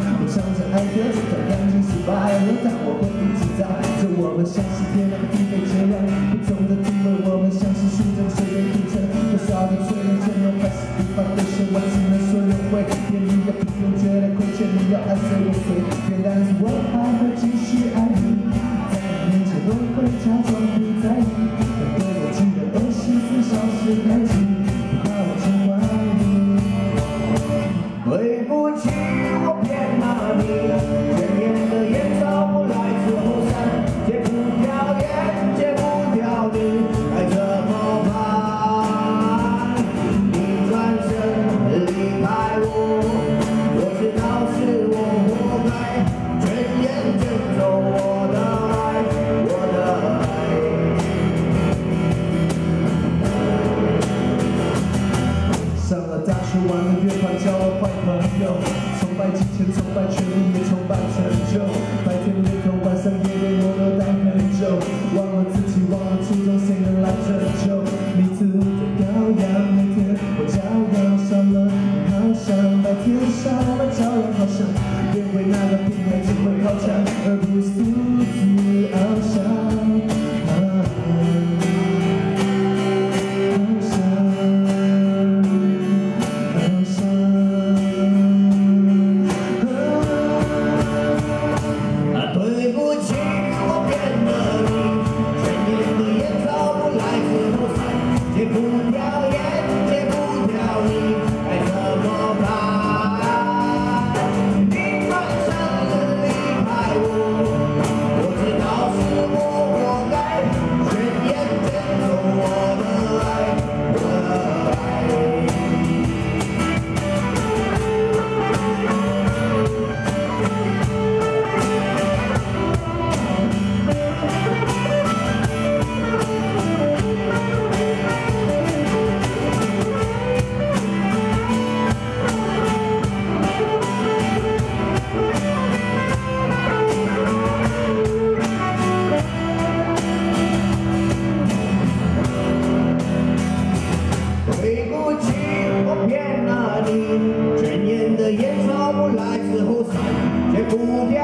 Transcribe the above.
我唱着爱歌，就感情失败了，但我会一直在。这我们像是天南地北天壤，不同的定位，我们像是树中随便组成。多少的罪孽，却能还是无发的现，我只能说人会变，离也不用觉得亏欠，你要爱谁我随便，但是我怕。是我骗了你，千年的缘份来自后山，戒不掉也戒不掉，你该怎么办？你转身离开我，我知道是我不该，转眼就走，我的爱，我的爱。上了枷锁，忘了月，犯下了坏。拜金钱，崇拜权力，也崇拜成就。白天猎头，晚上夜店，我都待很久。忘了自己，忘了初衷，谁能来拯救？迷途的羔羊，每天我照样上了，你好像白天上了照样好像变回那个骗了你。全年的烟草不来自后山，却不掉